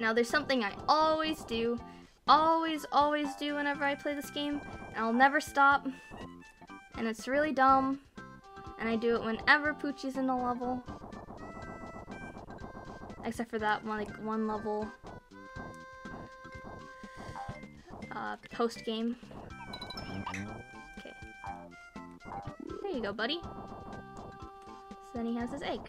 Now there's something I always do, always, always do whenever I play this game, and I'll never stop. And it's really dumb. And I do it whenever Poochy's in a level. Except for that one, like one level uh, post game. Okay. There you go, buddy. So then he has his egg.